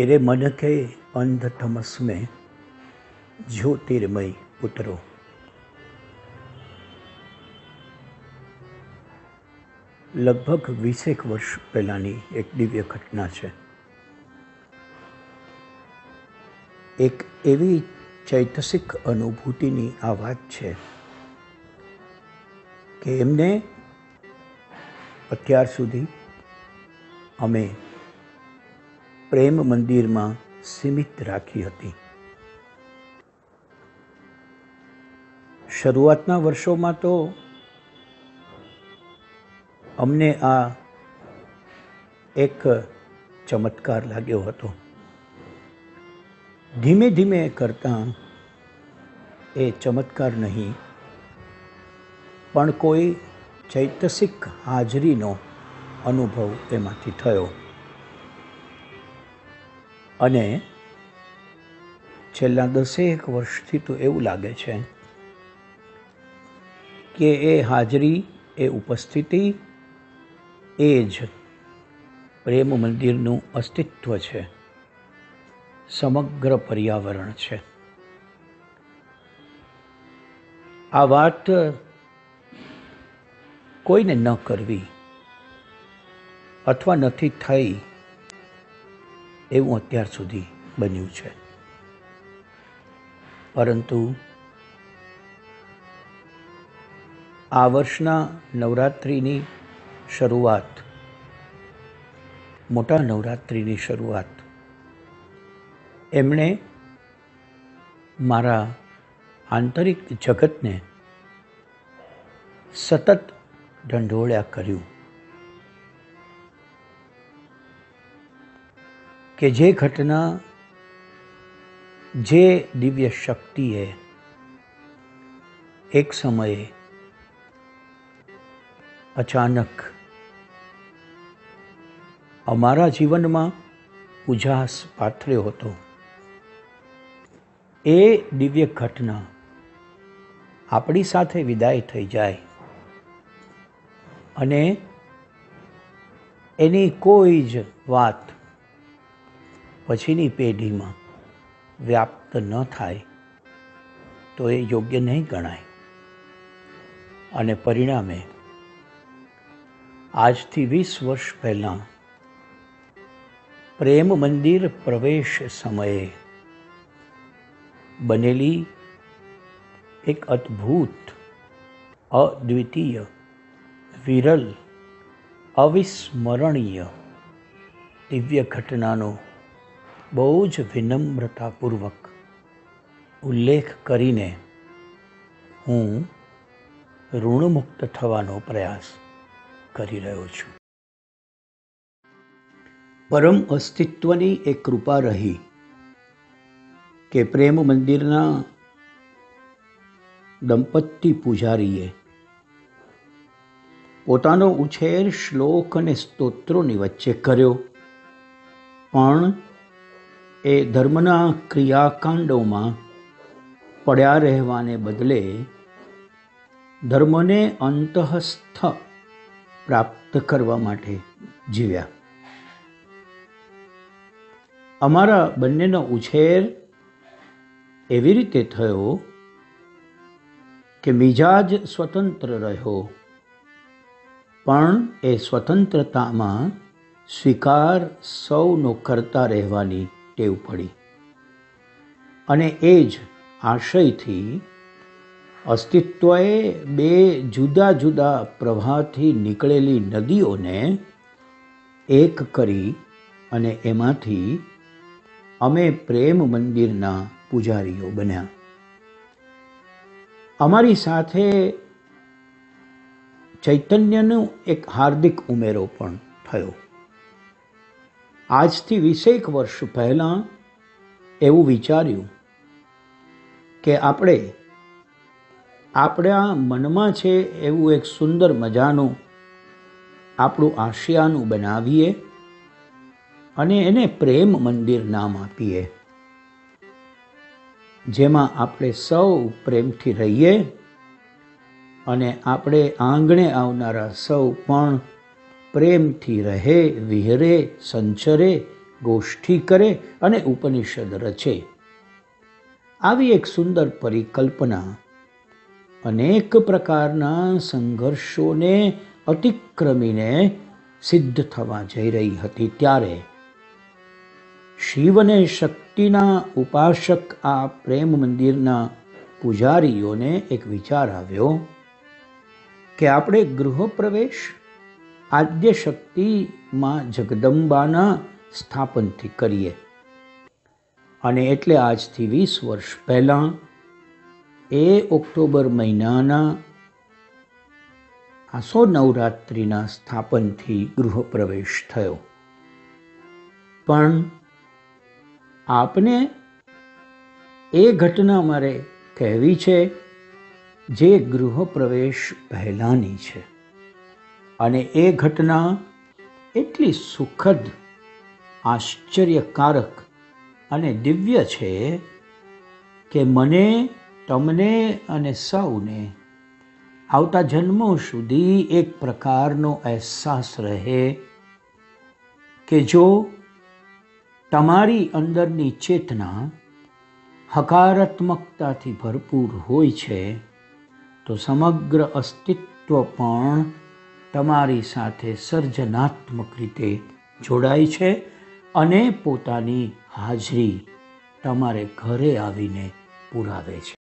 मेरे मन के अंध तमस में જ્યોતિર્મય ઉતરો લગભગ વીસેક વર્ષ પહેલાંની એક દિવ્ય ઘટના છે એક એવી ચૈતસિક અનુભૂતિની આ વાત છે કે એમને અત્યાર સુધી અમે પ્રેમ મંદિરમાં સીમિત રાખી હતી. શરૂઆતના વર્ષોમાં તો અમને આ એક ચમત્કાર લાગ્યો હતો. ધીમે ધીમે કરતાં એ ચમત્કાર નહીં, પણ કોઈ ચૈતસિક હાજરીનો અનુભવ એમાંથી થયો. અને છેલ્લા દસેક વર્ષથી તો એવું લાગે છે કે એ હાજરી, એ ઉપસ્થિતિ, એ જ પ્રેમ મંદિરનું અસ્તિત્વ છે. સમગ્ર પર્યાવરણ છે. આ વાત કોઈને ન કરવી અથવા નથી થઈ એવું અત્યાર સુધી બન્યું છે. પરંતુ આ વર્ષના નવરાત્રિની શરૂઆત, મોટા નવરાત્રિની શરૂઆત, એમણે મારા આંતરિક જગતને સતત ઢંઢોળ્યા કર્યું. કે જે ઘટના, જે દિવ્ય શક્તિએ એક સમયે અચાનક અમારા જીવનમાં ઉજાસ પાથર્યો હતો. એ દિવ્ય ઘટના આપણી સાથે વિદાય થઈ જાય અને એની કોઈ જ વાત પછીની પેઢીમાં વ્યાપ્ત ન થાય તો એ યોગ્ય નહીં ગણાય. અને પરિણામે આજથી વીસ વર્ષ પહેલાં પ્રેમ મંદિર પ્રવેશ સમયે બનેલી એક અદ્ભુત, અદ્વિતીય, વિરલ, અવિસ્મરણીય દિવ્ય ઘટનાનો બહુ જ વિનમ્રતાપૂર્વક ઉલ્લેખ કરીને હું ઋણમુક્ત થવાનો પ્રયાસ કરી રહ્યો છું. પરમ અસ્તિત્વની એક કૃપા રહી કે પ્રેમ મંદિરના દંપતી પૂજારીએ પોતાનો ઉછેર શ્લોક અને સ્તોત્રોની વચ્ચે કર્યો. પણ એ ધર્મના ક્રિયાકાંડોમાં પડ્યા રહેવાને બદલે ધર્મને અંતઃસ્થ પ્રાપ્ત કરવા માટે જીવ્યા. અમારા બંનેનો ઉછેર એવી રીતે થયો કે મિજાજ સ્વતંત્ર રહ્યો, પણ એ સ્વતંત્રતામાં સ્વીકાર સૌનો કરતા રહેવાની ટેવ પડી. અને એ જ આશયથી અસ્તિત્વએ બે જુદા જુદા પ્રવાહથી નીકળેલી નદીઓને એક કરી અને એમાંથી અમે પ્રેમ મંદિરના પૂજારીઓ બન્યા. અમારી સાથે ચૈતન્યનો એક હાર્દિક ઉમેરો પણ થયો. આજથી વીસેક વર્ષ પહેલાં એવું વિચાર્યું કે આપણે આપણા મનમાં છે એવું એક સુંદર મજાનું આપણું આશિયાનું બનાવીએ અને એને પ્રેમ મંદિર નામ આપીએ. જેમાં આપણે સૌ પ્રેમથી રહીએ અને આપણે આંગણે આવનારા સૌ પણ પ્રેમથી રહે, વિહરે, સંચરે, ગોષ્ઠી કરે અને ઉપનિષદ રચે. આવી એક સુંદર પરિકલ્પના અનેક પ્રકારના સંઘર્ષોને અતિક્રમીને સિદ્ધ થવા જઈ રહી હતી ત્યારે. શિવ અને શક્તિના ઉપાસક આ પ્રેમ મંદિરના પૂજારીઓને એક વિચાર આવ્યો કે આપણે ગૃહપ્રવેશ આદ્ય શક્તિમાં જગદંબાના સ્થાપનથી કરીએ. અને એટલે આજથી વીસ વર્ષ પહેલાં એ ઓક્ટોબર મહિનાના આસો નવરાત્રિના સ્થાપનથી ગૃહપ્રવેશ થયો. પણ આપને એ ઘટના મારે કહેવી છે, જે ગૃહપ્રવેશ પહેલાંની છે. અને એ ઘટના એટલી સુખદ, આશ્ચર્યકારક અને દિવ્ય છે કે મને, તમને અને સૌને આવતા જન્મો સુધી એક પ્રકારનો અહેસાસ રહે કે જો તમારી અંદરની ચેતના હકારાત્મકતાથી ભરપૂર હોય છે, તો સમગ્ર અસ્તિત્વ પણ તમારી સાથે સર્જનાત્મક રીતે જોડાય છે અને પોતાની હાજરી તમારે ઘરે આવીને પુરાવે છે.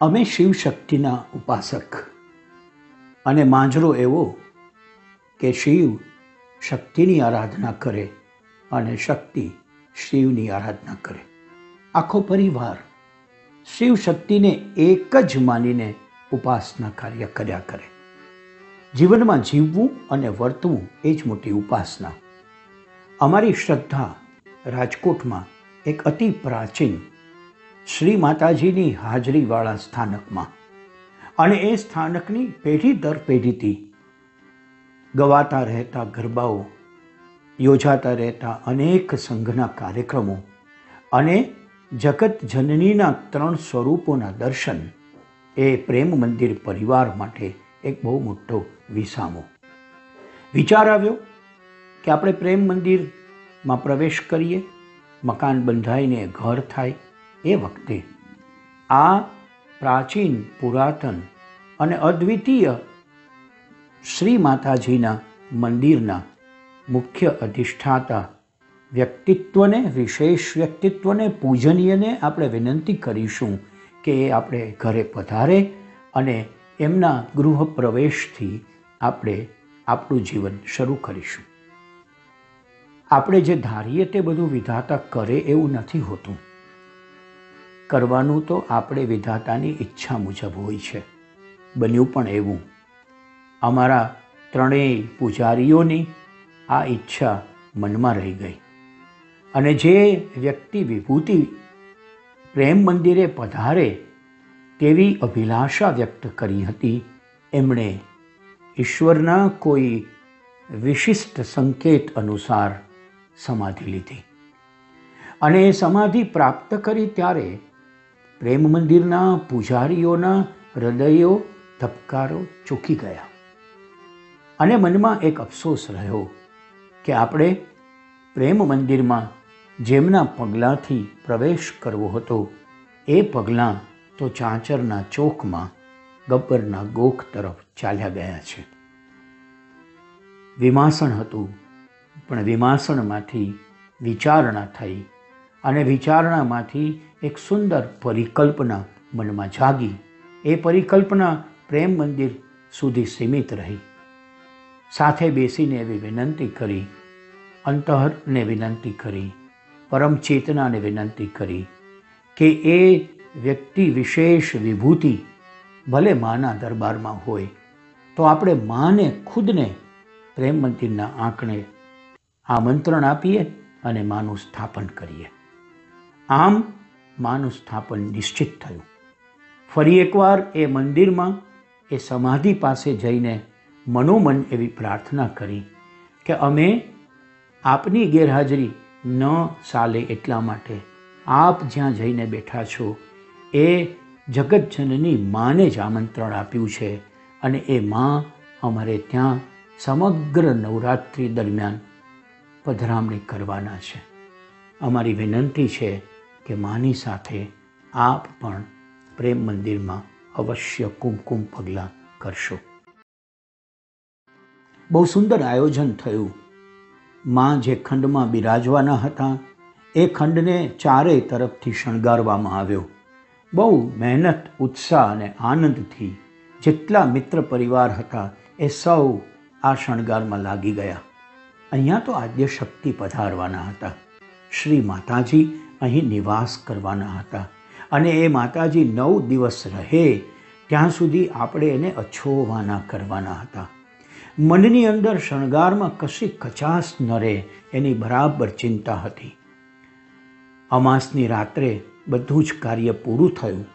અમે શિવશક્તિના ઉપાસક. અને માંજરો એવો કે શિવ શક્તિની આરાધના કરે અને શક્તિ શિવની આરાધના કરે. આખો પરિવાર શિવ શક્તિને એક જ માનીને ઉપાસના કાર્ય કર્યા કરે. જીવનમાં જીવવું અને વર્તવું એ જ મોટી ઉપાસના. અમારી શ્રદ્ધા રાજકોટમાં એક અતિ પ્રાચીન શ્રી માતાજીની હાજરીવાળા સ્થાનકમાં અને એ સ્થાનકની પેઢી દર પેઢીથી ગવાતા રહેતા ગરબાઓ, યોજાતા રહેતા અનેક સંઘના કાર્યક્રમો અને જગત જનનીના ત્રણ સ્વરૂપોના દર્શન એ પ્રેમ મંદિર પરિવાર માટે એક બહુ મોટો વિસામો. વિચાર આવ્યો કે આપણે પ્રેમ મંદિરમાં પ્રવેશ કરીએ, મકાન બંધાઈને ઘર થાય એ વખતે આ પ્રાચીન, પુરાતન અને અદ્વિતીય શ્રી માતાજીના મંદિરના મુખ્ય અધિષ્ઠાતા વ્યક્તિત્વને, વિશેષ વ્યક્તિત્વને, પૂજનીયને આપણે વિનંતી કરીશું કે એ આપણે ઘરે પધારે અને એમના ગૃહ પ્રવેશથી આપણે આપણું જીવન શરૂ કરીશું. આપણે જે ધારીએ તે બધું વિધાતા કરે એવું નથી હોતું. કરવાનું તો આપણે વિધાતાની ઈચ્છા મુજબ હોય છે. બન્યું પણ એવું. અમારા ત્રણેય પૂજારીઓની આ ઈચ્છા મનમાં રહી ગઈ. અને જે વ્યક્તિ વિભૂતિ પ્રેમ મંદિરે પધારે તેવી અભિલાષા વ્યક્ત કરી હતી, એમણે ઈશ્વરના કોઈ વિશિષ્ટ સંકેત અનુસાર સમાધિ લીધી. અને એ સમાધિ પ્રાપ્ત કરી ત્યારે પ્રેમ મંદિરના પૂજારીઓના હૃદયો ધબકારો ચૂકી ગયા. અને મનમાં એક અફસોસ રહ્યો કે આપણે પ્રેમ મંદિરમાં જેમના પગલાંથી પ્રવેશ કરવો હતો, એ પગલાં તો ચાંચરના ચોકમાં ગબ્બરના ગોખ તરફ ચાલ્યા ગયા છે. વિમાસણ હતું, પણ વિમાસણમાંથી વિચારણા થઈ અને વિચારણામાંથી એક સુંદર પરિકલ્પના મનમાં જાગી. એ પરિકલ્પના પ્રેમ મંદિર સુધી સીમિત રહી. સાથે બેસીને એવી વિનંતી કરી અંતહરને વિનંતી કરી, પરમ ચેતનાને વિનંતી કરી કે એ વ્યક્તિ વિશેષ વિભૂતિ ભલે માના દરબારમાં હોય, તો આપણે માને, ખુદને પ્રેમ મંદિરના આંકણે આમંત્રણ આપીએ અને માનું સ્થાપન કરીએ. આમ માનું સ્થાપન નિશ્ચિત થયું. ફરી એકવાર એ મંદિરમાં, એ સમાધિ પાસે જઈને મનોમન એવી પ્રાર્થના કરી કે અમે આપની ગેરહાજરી ન ચાલે એટલા માટે આપ જ્યાં જઈને બેઠા છો, એ જગતજનની માને જ આમંત્રણ આપ્યું છે અને એ માં અમારે ત્યાં સમગ્ર નવરાત્રિ દરમિયાન પધરામણી કરવાના છે. અમારી વિનંતી છે કે માની સાથે આપ પણ પ્રેમ મંદિરમાં અવશ્ય કુમકુમ પગલાં કરશો. બહુ સુંદર આયોજન થયું. માં જે ખંડમાં બિરાજવાના હતા, એ ખંડને ચારેય તરફથી શણગારવામાં આવ્યો. બહુ મહેનત, ઉત્સાહ અને આનંદથી જેટલા મિત્ર પરિવાર હતા એ સૌ આ શણગારમાં લાગી ગયા. અહીંયા તો આદ્ય શક્તિ પધારવાના હતા. શ્રી માતાજી અહીં નિવાસ કરવાના હતા અને એ માતાજી નવ દિવસ રહે ત્યાં સુધી આપણે એને અછોવાના કરવાના હતા. મનની અંદર શણગારમાં કશી કચાશ ન રહે એની બરાબર ચિંતા હતી. અમાસની રાત્રે બધું જ કાર્ય પૂરું થયું.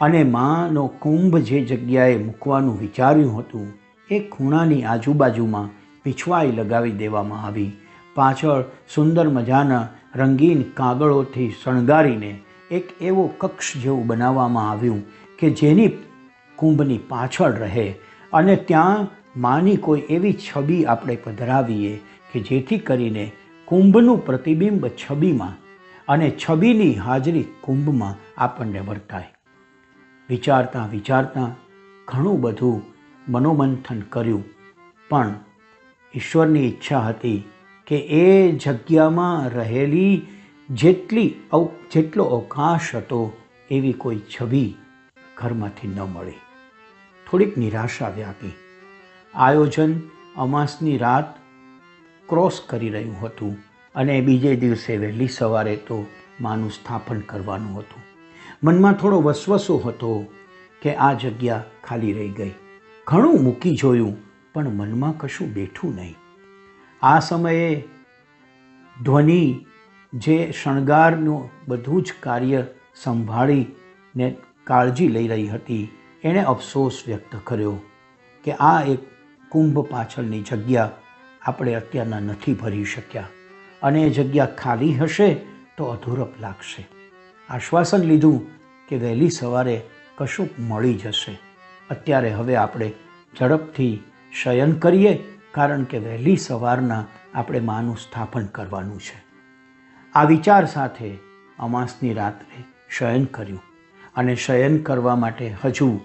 અને માનો કુંભ જે જગ્યાએ મૂકવાનું વિચાર્યું હતું, એ ખૂણાની આજુબાજુમાં પીછવાઈ લગાવી દેવામાં આવી. પાછળ સુંદર મજાના રંગીન કાગળોથી શણગારીને એક એવો કક્ષ જેવું બનાવવામાં આવ્યું કે જેની કુંભની પાછળ રહે. અને ત્યાં માની કોઈ એવી છબી આપણે પધરાવીએ કે જેથી કરીને કુંભનું પ્રતિબિંબ છબીમાં અને છબીની હાજરી કુંભમાં આપણને વર્તાય. વિચારતા વિચારતા ઘણું બધું મનોમંથન કર્યું. પણ ઈશ્વરની ઈચ્છા હતી કે એ જગ્યામાં રહેલી જેટલી જેટલો અવકાશ હતો એવી કોઈ છબી ઘરમાંથી ન મળી. થોડીક નિરાશા વ્યાપી. આયોજન અમાસની રાત ક્રોસ કરી રહ્યું હતું. અને બીજે દિવસે વહેલી સવારે તો માનું સ્થાપન કરવાનું હતું. મનમાં થોડો વસવસો હતો કે આ જગ્યા ખાલી રહી ગઈ. ઘણું મૂકી જોયું, પણ મનમાં કશું બેઠું નહીં. આ સમયે ધ્વનિ જે શણગારનું બધું જ કાર્ય સંભાળીને કાળજી લઈ રહી હતી, એણે અફસોસ વ્યક્ત કર્યો કે આ એક કુંભ પાછળની જગ્યા આપણે અત્યારના નથી ભરી શક્યા. અને એ જગ્યા ખાલી હશે તો અધૂરપ લાગશે. આશ્વાસન લીધું કે વહેલી સવારે કશુંક મળી જશે. અત્યારે હવે આપણે ઝડપથી શયન કરીએ, કારણ કે વહેલી સવારના આપણે માનું સ્થાપન કરવાનું છે. આ વિચાર સાથે અમાસની રાત્રે શયન કર્યું અને શયન કરવા માટે હજુ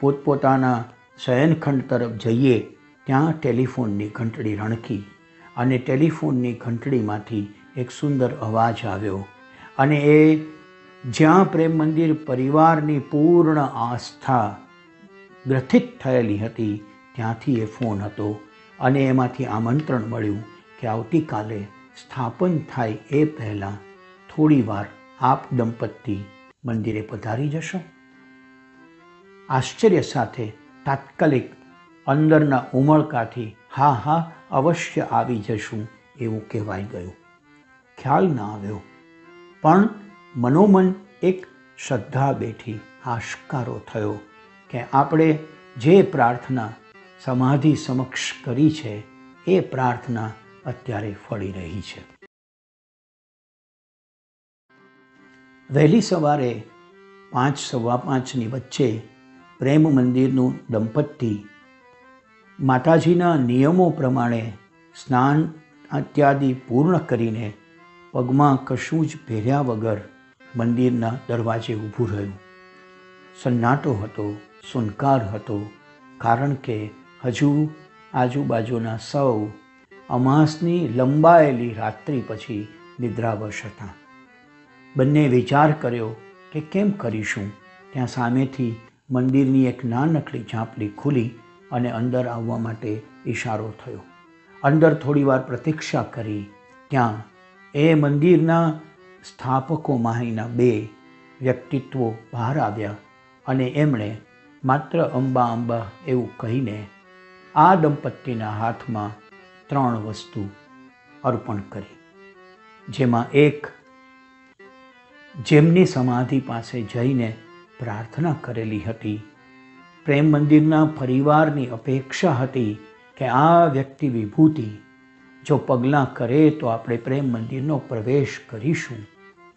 પોતપોતાના શયનખંડ તરફ જઈએ, ત્યાં ટેલિફોનની ઘંટડી રણકી અને ટેલિફોનની ઘંટડીમાંથી એક સુંદર અવાજ આવ્યો. અને એ, જ્યાં પ્રેમ મંદિર પરિવારની પૂર્ણ આસ્થા ગ્રથિત થયેલી હતી, ત્યાંથી એ ફોન હતો. અને એમાંથી આમંત્રણ મળ્યું કે આવતીકાલે સ્થાપન થાય એ પહેલાં થોડીવાર આપ દંપતી મંદિરે પધારી જશો. આશ્ચર્ય સાથે તાત્કાલિક અંદરના ઉમળકાથી હા હા અવશ્ય આવી જશું એવું કહેવાઈ ગયું. ખ્યાલ ના આવ્યો. પણ મનોમન એક શ્રદ્ધા બેઠી આશકારો થયો કે આપણે જે પ્રાર્થના સમાધિ સમક્ષ કરી છે, એ પ્રાર્થના અત્યારે ફળી રહી છે. વહેલી સવારે પાંચ સવા પાંચની વચ્ચે પ્રેમ મંદિરનું દંપતી માતાજીના નિયમો પ્રમાણે સ્નાન અત્યાદિ પૂર્ણ કરીને પગમાં કશું જ પહેર્યા વગર મંદિરના દરવાજે ઊભું રહ્યું. સન્નાટો હતો, સુનકાર હતો, કારણ કે હજુ આજુબાજુના સૌ અમાસની લંબાયેલી રાત્રિ પછી નિદ્રાવશ હતા. બંને વિચાર કર્યો કે કેમ કરીશું? ત્યાં સામેથી મંદિરની એક નાનકડી ઝાંપડી ખુલી અને અંદર આવવા માટે ઈશારો થયો. અંદર થોડીવાર પ્રતીક્ષા કરી ત્યાં એ મંદિરના સ્થાપકો માહીના બે વ્યક્તિત્વો બહાર આવ્યા અને એમણે માત્ર અંબા અંબા એવું કહીને આ દંપતીના હાથમાં ત્રણ વસ્તુ અર્પણ કરી. જેમાં એક, જેમની સમાધિ પાસે જઈને પ્રાર્થના કરેલી હતી પ્રેમ મંદિરના પરિવારની અપેક્ષા હતી કે આ વ્યક્તિ વિભૂતિ. જો પગલાં કરે તો આપણે પ્રેમ મંદિરનો પ્રવેશ કરીશું.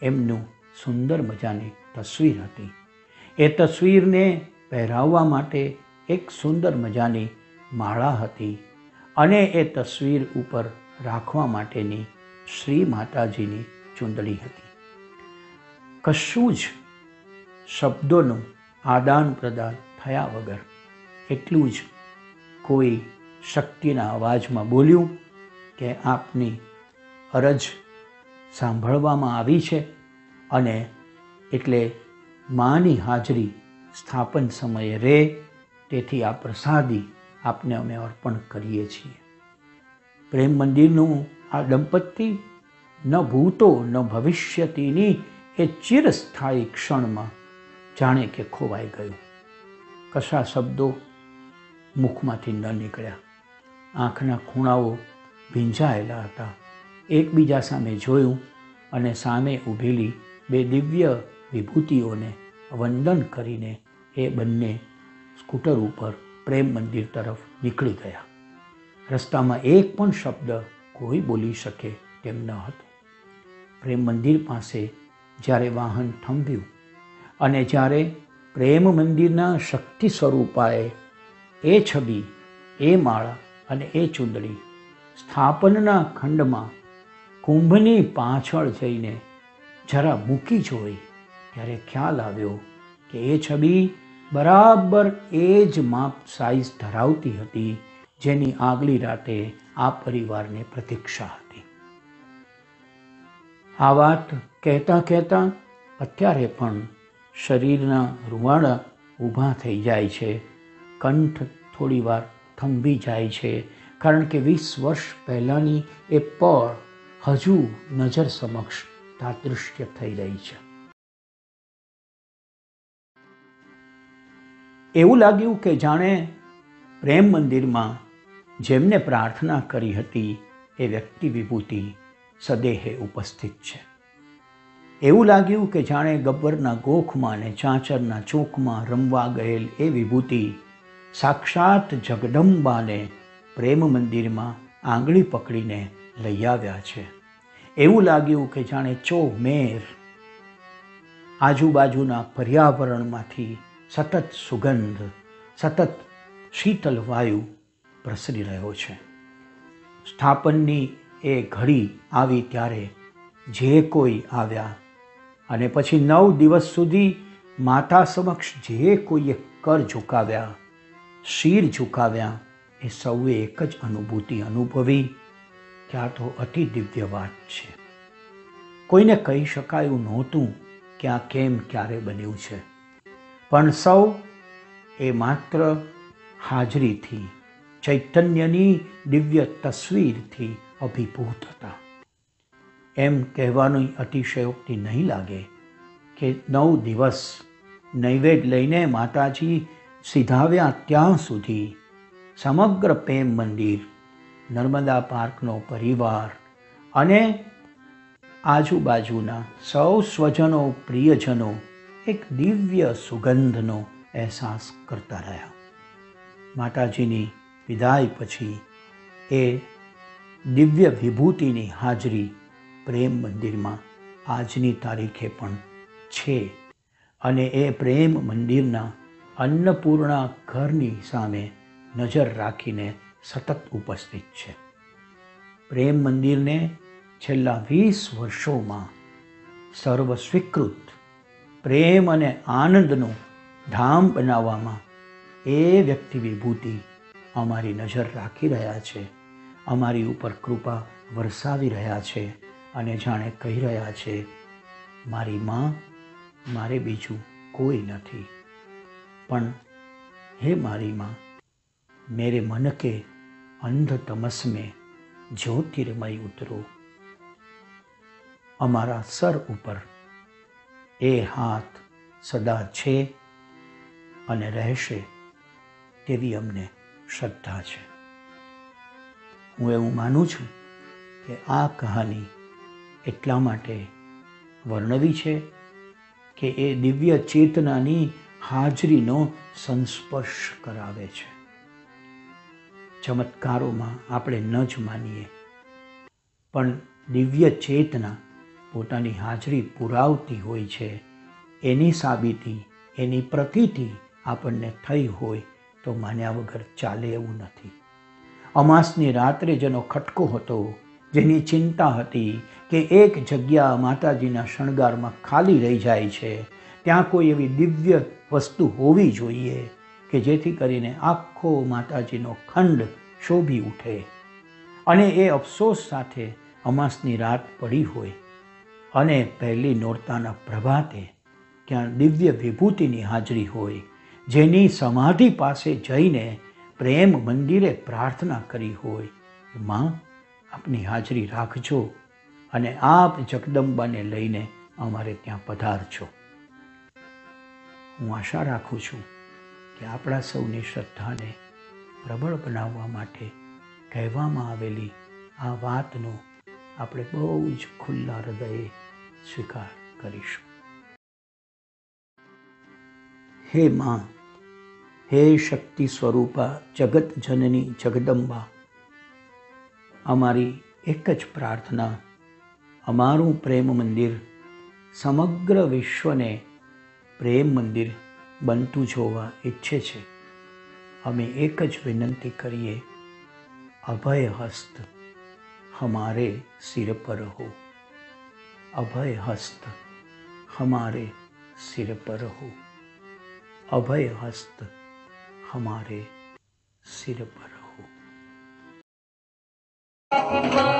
એમનું સુંદર મજાની તસવીર હતી. એ તસવીરને પહેરાવવા માટે એક સુંદર મજાની માળા હતી અને એ તસવીર ઉપર રાખવા માટેની શ્રી માતાજીની ચૂંદડી હતી. કશું જ શબ્દોનું આદાન પ્રદાન થયા વગર એટલું જ કોઈ શક્તિના અવાજમાં બોલ્યું કે આપની અરજ સાંભળવામાં આવી છે અને એટલે માની હાજરી સ્થાપન સમયે રહે તેથી આ પ્રસાદી આપને અમે અર્પણ કરીએ છીએ. પ્રેમ મંદિરનું આ દંપતી ન ભૂતો, ન ભવિષ્યતીની એ ચિરસ્થાયી ક્ષણમાં જાણે કે ખોવાઈ ગયું. કશા શબ્દો મુખમાંથી ન નીકળ્યા. આંખના ખૂણાઓ ભીંજાયેલા હતા. એકબીજા સામે જોયું અને સામે ઊભેલી બે દિવ્ય વિભૂતિઓને વંદન કરીને એ બંને સ્કૂટર ઉપર પ્રેમ મંદિર તરફ નીકળી ગયા. રસ્તામાં એક પણ શબ્દ કોઈ બોલી શકે તેમ ન હતું. પ્રેમ મંદિર પાસે જ્યારે વાહન થંભ્યું અને જ્યારે પ્રેમ મંદિરના શક્તિ સ્વરૂપાએ એ છબી, એ માળા અને એ ચૂંદડી સ્થાપનના ખંડમાં કુંભની પાછળ જઈને જરા મૂકી જોઈ ત્યારે ખ્યાલ આવ્યો કે એ છબી બરાબર એ જ માપ સાઈઝ ધરાવતી હતી જેની આગલી રાતે આ પરિવારને પ્રતીક્ષા હતી. આ વાત કહેતા કહેતા અત્યારે પણ શરીરના રૂવાડા ઊભા થઈ જાય છે. કંઠ થોડીવાર થંભી જાય છે, કારણ કે વીસ વર્ષ પહેલાંની એ પળ હજુ નજર સમક્ષ તાદૃશ્ય થઈ રહી છે. એવું લાગ્યું કે જાણે પ્રેમ મંદિરમાં જેમને પ્રાર્થના કરી હતી એ વ્યક્તિ વિભૂતિ સદેહે ઉપસ્થિત છે. એવું લાગ્યું કે જાણે ગબ્બરના ગોખમાં અને ચાંચરના ચોકમાં રમવા ગયેલ એ વિભૂતિ સાક્ષાત જગદંબાને પ્રેમ મંદિરમાં આંગળી પકડીને લઈ આવ્યા છે. એવું લાગ્યું કે જાણે ચોમેર આજુબાજુના પર્યાવરણમાંથી સતત સુગંધ, સતત શીતલ વાયુ પ્રસરી રહ્યો છે. સ્થાપનની એ ઘડી આવી ત્યારે જે કોઈ આવ્યા અને પછી નવ દિવસ સુધી માતા સમક્ષ જે કોઈએ કર ઝુકાવ્યા, શીર ઝુકાવ્યા, એ સૌએ એક જ અનુભૂતિ અનુભવી કે તો અતિ દિવ્ય વાત છે. કોઈને કહી શકાયું નહોતું કે આ કેમ ક્યારે બન્યું છે. પણ સૌ એ માત્ર હાજરીથી, ચૈતન્યની દિવ્ય તસવીરથી અભિભૂત હતા. એમ કહેવાની અતિશયોક્તિ નહીં લાગે કે નવ દિવસ નૈવેદ્ય લઈને માતાજી સીધાવ્યા ત્યાં સુધી સમગ્ર પ્રેમ મંદિર, નર્મદા પાર્કનો પરિવાર અને આજુબાજુના સૌ સ્વજનો, પ્રિયજનો એક દિવ્ય સુગંધનો અહેસાસ કરતા રહ્યા. માતાજીની વિદાય પછી એ દિવ્ય વિભૂતિની હાજરી પ્રેમ મંદિરમાં આજની તારીખે પણ છે. અને એ પ્રેમ મંદિરના અન્નપૂર્ણા ઘરની સામે નજર રાખીને સતત ઉપસ્થિત છે. પ્રેમ મંદિરને છેલ્લા વીસ વર્ષોમાં સર્વ સ્વીકૃત પ્રેમ અને આનંદનું ધામ બનાવવામાં એ વ્યક્તિ વિભૂતિ અમારી નજર રાખી રહ્યા છે. અમારી ઉપર કૃપા વરસાવી રહ્યા છે. અને જાણે કહી રહ્યા છે, મારી માં, મારે બીજું કોઈ નથી. પણ હે મારી માં, મેરે મન કે અંધ તમસ મેં જ્યોતિર્મય ઉતરો. અમારા સર ઉપર એ હાથ સદા છે અને રહેશે તેવી અમને શ્રદ્ધા છે. હું એવું માનું છું કે આ કહાની એટલા માટે વર્ણવી છે કે એ દિવ્ય ચેતનાની હાજરીનો સંસ્પર્શ કરાવે છે. ચમત્કારોમાં આપણે ન જ માનીએ, પણ દિવ્ય ચેતના પોતાની હાજરી પુરાવતી હોય છે, એની સાબિતી, એની પ્રતીતિ આપણને થઈ હોય તો માન્યા વગર ચાલે એવું નથી. અમાસની રાત્રે જેનો ખટકો હતો જેની ચિંતા હતી કે એક જગ્યા માતાજીના શણગારમાં ખાલી રહી જાય છે, ત્યાં કોઈ એવી દિવ્ય વસ્તુ હોવી જોઈએ કે જેથી કરીને આખો માતાજીનો ખંડ શોભી ઉઠે અને એ અફસોસ સાથે અમાસની રાત પડી હોય. અને પહેલી નોરતાના પ્રભાતે ત્યાં દિવ્ય વિભૂતિની હાજરી હોય, જેની સમાધિ પાસે જઈને પ્રેમ મંદિરે પ્રાર્થના કરી હોય. માં આપની હાજરી રાખજો અને આપ જગદંબાને લઈને અમારે ત્યાં પધારજો. હું આશા રાખું છું કે આપણા સૌની શ્રદ્ધાને પ્રબળ બનાવવા માટે કહેવામાં આવેલી આ વાતનો આપણે બહુ જ ખુલ્લા હૃદયે સ્વીકાર કરીશું. હે માં, હે શક્તિ સ્વરૂપા જગત જનની જગદંબા અમારી એક જ પ્રાર્થના. અમારું પ્રેમ મંદિર, સમગ્ર વિશ્વને પ્રેમ મંદિર બનતું જોવા ઈચ્છે છે. અમે એક જ વિનંતી કરીએ અભય હસ્ત હમારે સિર પર હો અભય હસ્ત હમારે સિર પર હો અભય હસ્ત હમારે સિર પર Thank you.